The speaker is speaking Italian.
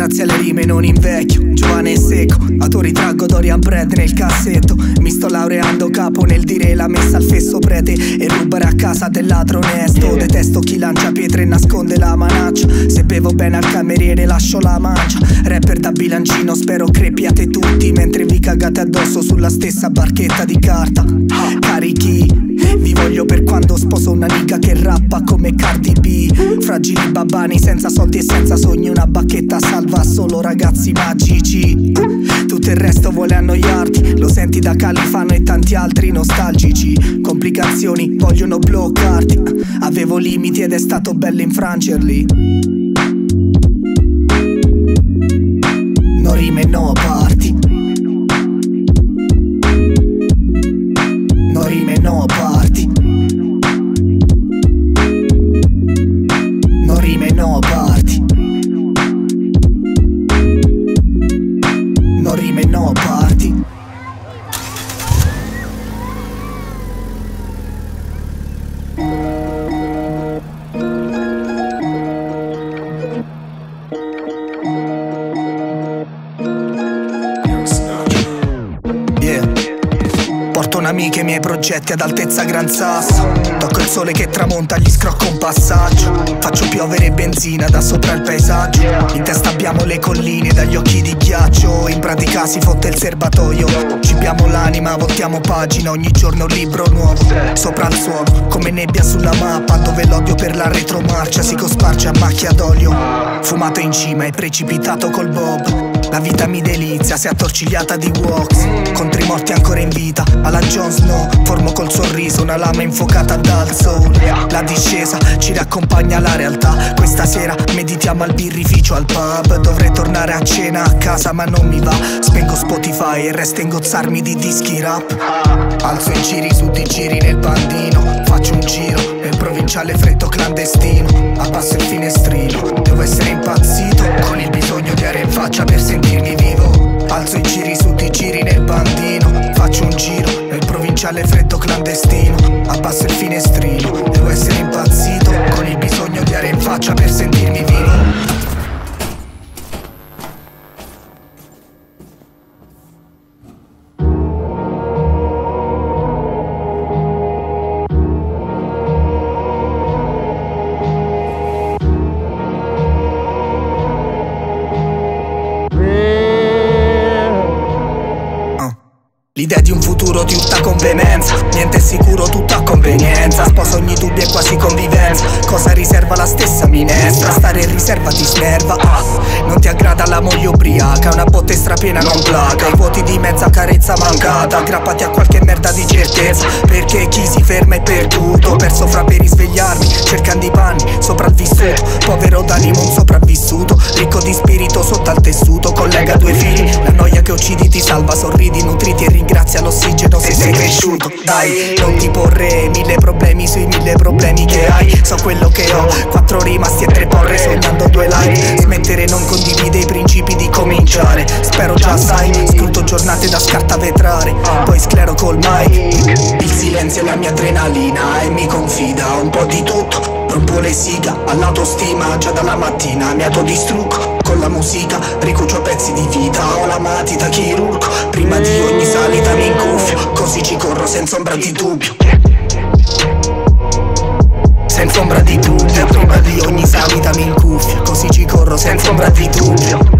Grazie alle rime non invecchio, giovane e secco Autoritraggo Dorian Bread nel cassetto. Mi sto laureando capo nel dire la messa al fesso prete E rubare a casa del ladro onesto. Detesto chi lancia pietre e nasconde la manaccia. Se bevo bene al cameriere lascio la mancia. Rapper da bilancino spero crepiate tutti Mentre vi cagate addosso sulla stessa barchetta di carta. Carichi sposo una amica che rappa come Cardi B. Fragili babbani senza soldi e senza sogni Una bacchetta salva solo ragazzi magici. Tutto il resto vuole annoiarti Lo senti da Califano e tanti altri nostalgici. Complicazioni vogliono bloccarti. Avevo limiti ed è stato bello infrangerli. No rime Porto un'amica e i miei progetti ad altezza gran sasso. Tocco il sole che tramonta, gli scrocco un passaggio. Faccio piovere benzina da sopra il paesaggio. In testa abbiamo le colline dagli occhi di ghiaccio. In pratica si fotte il serbatoio. Cibiamo l'anima, voltiamo pagina Ogni giorno un libro nuovo. Sopra il suolo, come nebbia sulla mappa Dove l'odio per la retromarcia si cosparge a macchia d'olio. Fumato in cima e precipitato col bob la vita mi delizia, si è attorcigliata di walks Contro i morti ancora in vita, alla Jon Snow Formo col sorriso una lama infuocata dal soul La discesa ci riaccompagna alla realtà. Questa sera meditiamo al birrificio, al pub. Dovrei tornare a cena a casa ma non mi va. Spengo Spotify e resto a ingozzarmi di dischi rap. Alzo i giri su di giri nel bandino provinciale freddo clandestino. Abbasso il finestrino, devo essere impazzito. Con il bisogno di aria in faccia per sentirmi vivo. Alzo i giri su di giri nel bandino Faccio un giro nel provinciale freddo clandestino. Abbasso il finestrino, devo essere impazzito. Con il bisogno di aria in faccia per sentirmi vivo L'idea di un futuro di tutta convenienza. Niente è sicuro, tutto a convenienza. Sposa ogni dubbio e quasi convivenza. Cosa riserva la stessa minestra? Stare in riserva ti snerva. Ah. Non ti aggrada la moglie ubriaca. Una botte strapiena non placa. I vuoti di mezza carezza mancata. Aggrappati a qualche merda di certezza. Perché chi si ferma è perduto. Perso fra per risvegliarmi Sorridi nutriti e ringrazia l'ossigeno se sei cresciuto. Dai, non ti porre mille problemi sui mille problemi che hai. So quello che ho, quattro rimasti e tre porre sognando due like. Smettere non condivide i principi di cominciare. Spero già sai, scruto giornate da scarta vetrare. Poi sclero col mic. Il silenzio è la mia adrenalina e mi confida un po' di tutto. Rompo le siga all'autostima già dalla mattina Mi autodistruggo con la musica Ricucio pezzi di vita. Ho la matita chirurgo Prima di ogni salita mi incuffio. Così ci corro senza ombra di dubbio. Senza ombra di dubbio Prima di ogni salita mi incuffio. Così ci corro senza ombra di dubbio